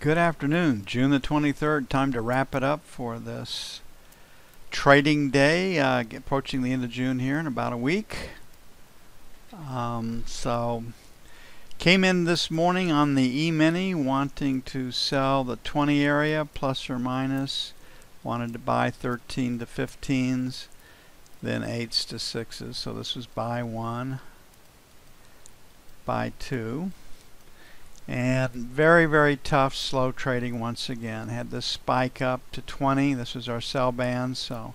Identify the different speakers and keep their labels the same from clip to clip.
Speaker 1: Good afternoon, June the 23rd. Time to wrap it up for this trading day. Uh, approaching the end of June here in about a week. Um, so, came in this morning on the E-mini wanting to sell the 20 area plus or minus. Wanted to buy 13 to 15s, then 8s to 6s. So this was buy one, buy two. And very, very tough, slow trading once again. Had this spike up to 20. This was our sell band, so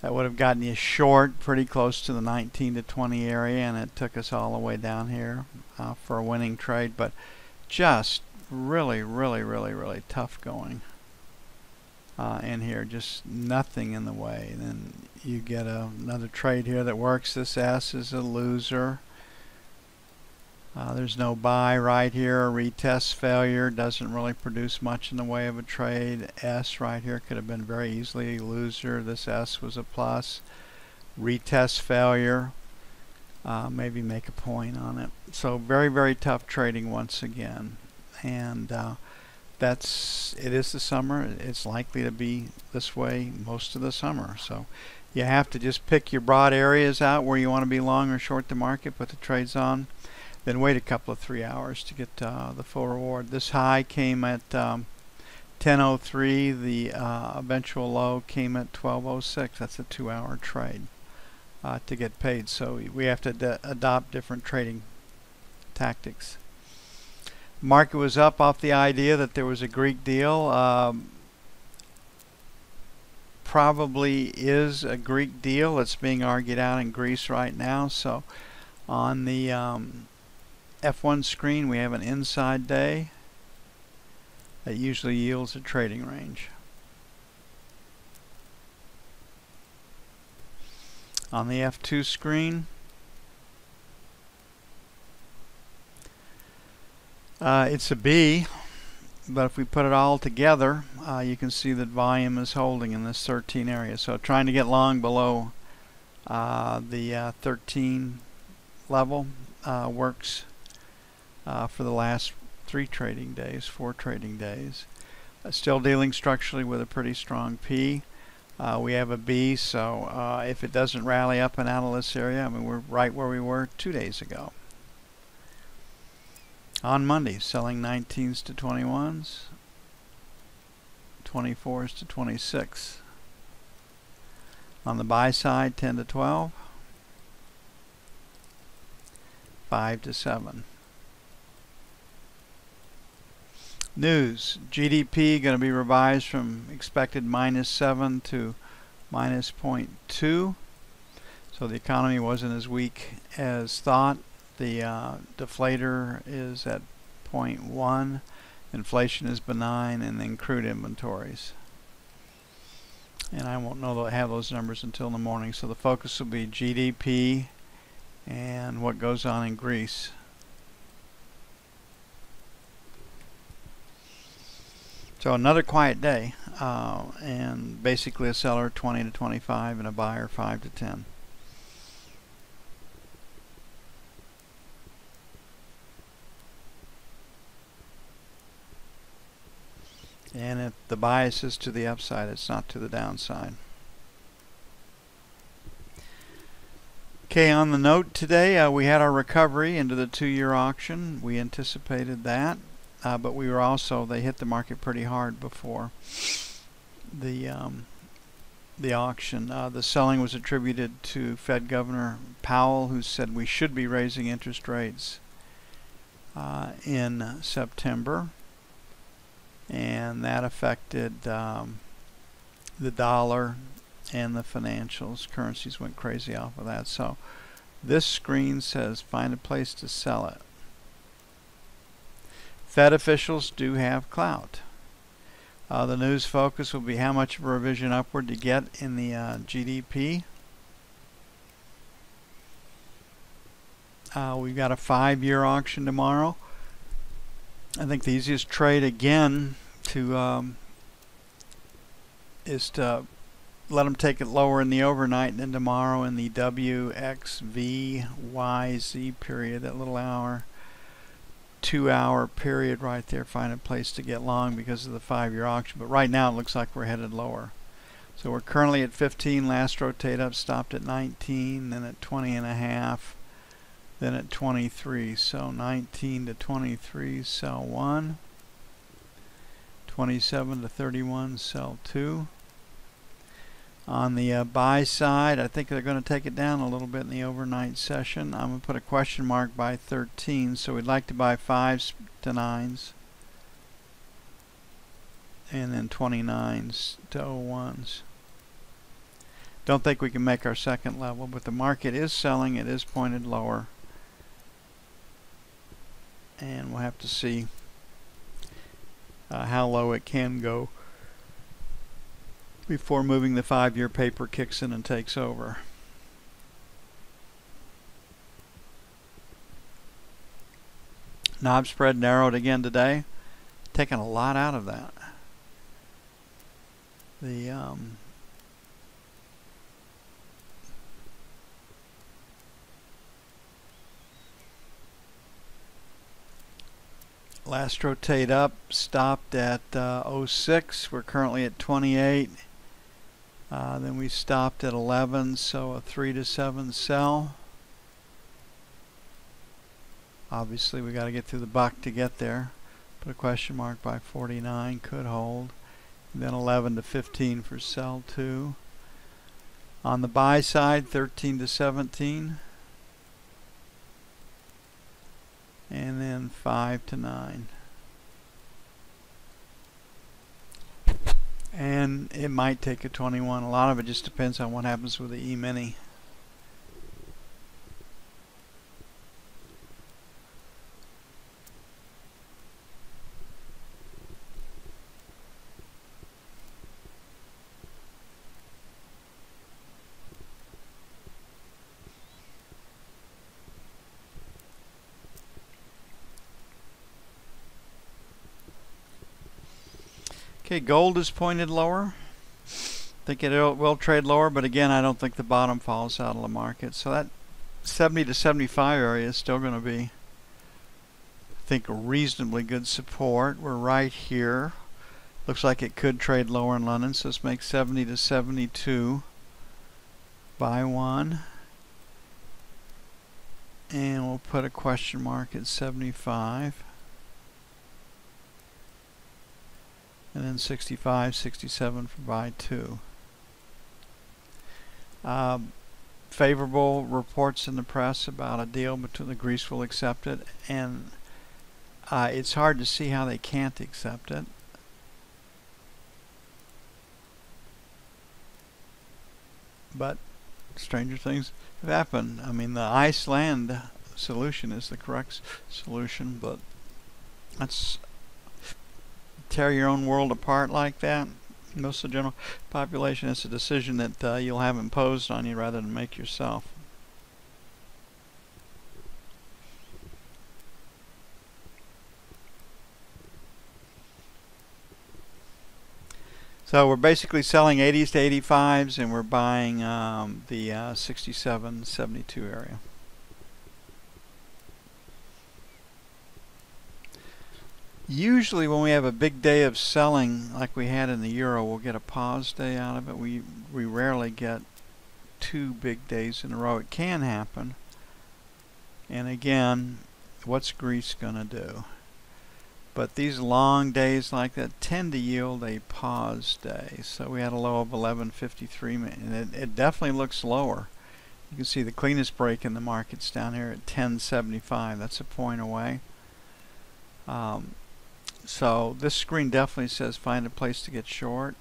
Speaker 1: that would have gotten you short pretty close to the 19 to 20 area, and it took us all the way down here uh, for a winning trade. But just really, really, really, really tough going uh, in here. Just nothing in the way. And Then you get a, another trade here that works. This S is a loser. Uh, there's no buy right here. Retest failure doesn't really produce much in the way of a trade. S right here could have been very easily a loser. This S was a plus. Retest failure. Uh, maybe make a point on it. So very, very tough trading once again. And uh, that's it is the summer. It's likely to be this way most of the summer. So you have to just pick your broad areas out where you want to be long or short the market, put the trades on then wait a couple of three hours to get uh, the full reward. This high came at um, 10.03. The uh, eventual low came at 12.06. That's a two-hour trade uh, to get paid. So we have to adopt different trading tactics. Market was up off the idea that there was a Greek deal. Um, probably is a Greek deal. It's being argued out in Greece right now. So on the um, F1 screen we have an inside day that usually yields a trading range. On the F2 screen uh, it's a B but if we put it all together uh, you can see that volume is holding in this 13 area so trying to get long below uh, the uh, 13 level uh, works uh, for the last three trading days, four trading days. Uh, still dealing structurally with a pretty strong P. Uh, we have a B, so uh, if it doesn't rally up and out of this area, I mean, we're right where we were two days ago. On Monday, selling 19s to 21s, 24s to 26. On the buy side, 10 to 12, 5 to 7. News. GDP going to be revised from expected minus 7 to minus 0.2. So the economy wasn't as weak as thought. The uh, deflator is at 0.1. Inflation is benign and then crude inventories. And I won't know that I have those numbers until in the morning. So the focus will be GDP and what goes on in Greece. So another quiet day, uh, and basically a seller 20 to 25 and a buyer 5 to 10. And if the bias is to the upside, it's not to the downside. Okay, on the note today, uh, we had our recovery into the two-year auction. We anticipated that uh, but we were also they hit the market pretty hard before the um, the auction. Uh, the selling was attributed to Fed Governor Powell, who said we should be raising interest rates uh, in September, and that affected um, the dollar and the financials. Currencies went crazy off of that. So this screen says find a place to sell it. Fed officials do have clout. Uh, the news focus will be how much of a revision upward to get in the uh, GDP. Uh, we've got a five-year auction tomorrow. I think the easiest trade again to um, is to let them take it lower in the overnight and then tomorrow in the WXVYZ period, that little hour two hour period right there, find a place to get long because of the five year auction. But right now it looks like we're headed lower. So we're currently at 15, last rotate up stopped at 19, then at 20 and a half, then at 23. So 19 to 23, sell 1. 27 to 31, sell 2. On the uh, buy side, I think they're going to take it down a little bit in the overnight session. I'm going to put a question mark by 13, so we'd like to buy 5s to 9s. And then 29s to 01s. Don't think we can make our second level, but the market is selling. It is pointed lower. And we'll have to see uh, how low it can go before moving the five-year paper kicks in and takes over. NOB spread narrowed again today. Taking a lot out of that. The um, last rotate up stopped at uh, 06 we're currently at 28 uh, then we stopped at 11 so a 3 to 7 sell obviously we got to get through the buck to get there. Put a question mark by 49 could hold. And then 11 to 15 for sell 2 on the buy side 13 to 17 and then 5 to 9. And it might take a 21. A lot of it just depends on what happens with the E-mini. Okay, gold is pointed lower. I Think it will trade lower, but again, I don't think the bottom falls out of the market. So that 70 to 75 area is still going to be, I think, reasonably good support. We're right here. Looks like it could trade lower in London, so let's make 70 to 72. Buy one. And we'll put a question mark at 75. And then 65, 67 for buy 2. Um, favorable reports in the press about a deal between the Greece will accept it, and uh, it's hard to see how they can't accept it. But stranger things have happened. I mean, the Iceland solution is the correct solution, but that's tear your own world apart like that. Most of the general population, it's a decision that uh, you'll have imposed on you rather than make yourself. So we're basically selling 80s to 85s and we're buying um, the uh, 67, 72 area. Usually when we have a big day of selling like we had in the euro, we'll get a pause day out of it. We, we rarely get two big days in a row. It can happen. And again, what's Greece going to do? But these long days like that tend to yield a pause day. So we had a low of 1153 and it, it definitely looks lower. You can see the cleanest break in the markets down here at 1075. That's a point away. Um, so this screen definitely says find a place to get short.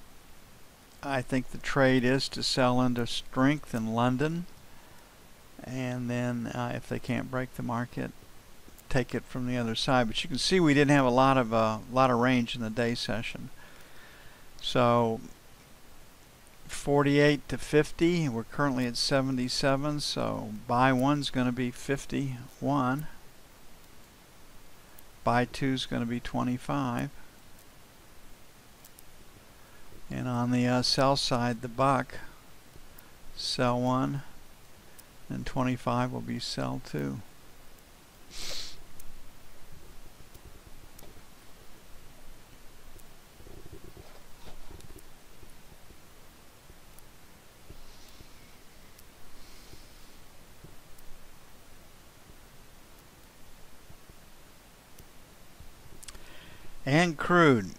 Speaker 1: I think the trade is to sell into strength in London. And then uh, if they can't break the market, take it from the other side. But you can see we didn't have a lot of uh, lot of range in the day session. So 48 to 50. We're currently at 77. So buy one's going to be 51 buy 2 is going to be 25. And on the uh, sell side, the buck, sell 1, and 25 will be sell 2. And crude.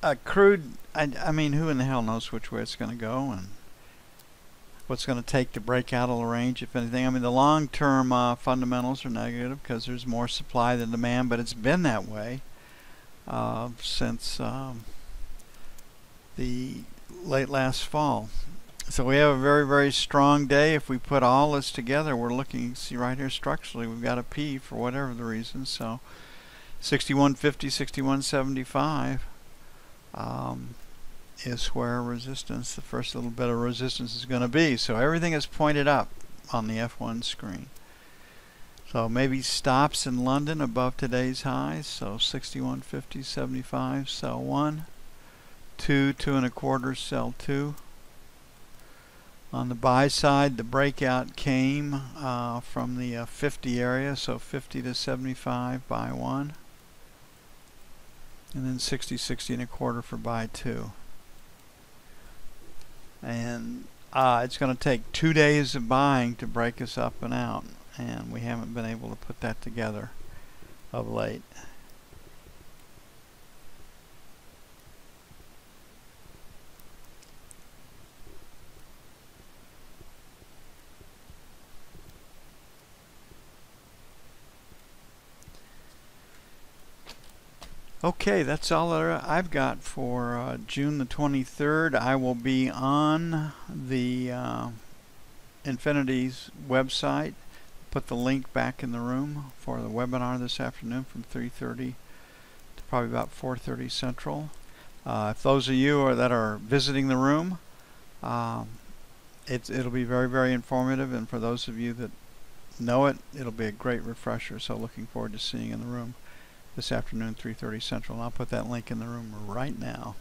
Speaker 1: Uh, crude, I, I mean, who in the hell knows which way it's going to go and what's going to take to break out of the range, if anything. I mean, the long-term uh, fundamentals are negative because there's more supply than demand, but it's been that way uh, since um, the late last fall. So we have a very, very strong day. If we put all this together, we're looking, see right here structurally, we've got a P for whatever the reason. So 6150, 6175 um, is where resistance, the first little bit of resistance is going to be. So everything is pointed up on the F1 screen. So maybe stops in London above today's highs. So 6150, 75, sell one. Two, two and a quarter, sell two. On the buy side, the breakout came uh, from the uh, 50 area, so 50 to 75, buy one. And then 60, 60 and a quarter for buy two. And uh, it's going to take two days of buying to break us up and out. And we haven't been able to put that together of late. Okay, that's all that I've got for uh, June the 23rd. I will be on the uh, Infinity's website. Put the link back in the room for the webinar this afternoon from 3.30 to probably about 4.30 Central. Uh, if those of you are, that are visiting the room, um, it's, it'll be very, very informative. And for those of you that know it, it'll be a great refresher. So looking forward to seeing you in the room this afternoon, 3.30 Central. I'll put that link in the room right now.